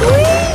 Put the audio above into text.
Whee!